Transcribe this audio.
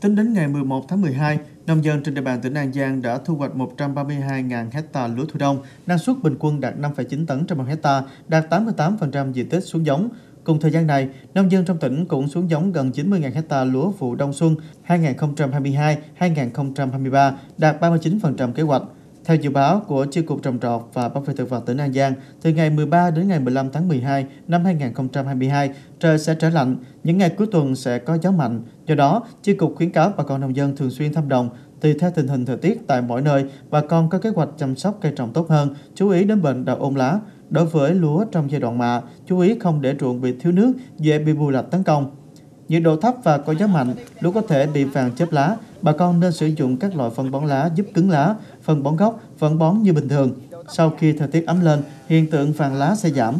Tính đến ngày 11 tháng 12, nông dân trên địa bàn tỉnh An Giang đã thu hoạch 132.000 hecta lúa thu đông, năng suất bình quân đạt 5,9 tấn trên một hecta, đạt 88% diện tích xuống giống. Cùng thời gian này, nông dân trong tỉnh cũng xuống giống gần 90.000 hecta lúa vụ đông xuân 2022-2023, đạt 39% kế hoạch. Theo dự báo của Chi cục Trồng trọt và Bảo vệ thực vật tỉnh An Giang, từ ngày 13 đến ngày 15 tháng 12 năm 2022, trời sẽ trở lạnh, những ngày cuối tuần sẽ có gió mạnh. Do đó, Chi cục khuyến cáo bà con nông dân thường xuyên thăm đồng, tùy theo tình hình thời tiết tại mỗi nơi, bà con có kế hoạch chăm sóc cây trồng tốt hơn, chú ý đến bệnh đậu ôn lá. Đối với lúa trong giai đoạn mạ, chú ý không để ruộng bị thiếu nước, dễ bị bù lạch tấn công. Nhiệt độ thấp và có gió mạnh, lúa có thể bị vàng chớp lá. Bà con nên sử dụng các loại phân bón lá giúp cứng lá, phân bón gốc, phân bón như bình thường. Sau khi thời tiết ấm lên, hiện tượng vàng lá sẽ giảm.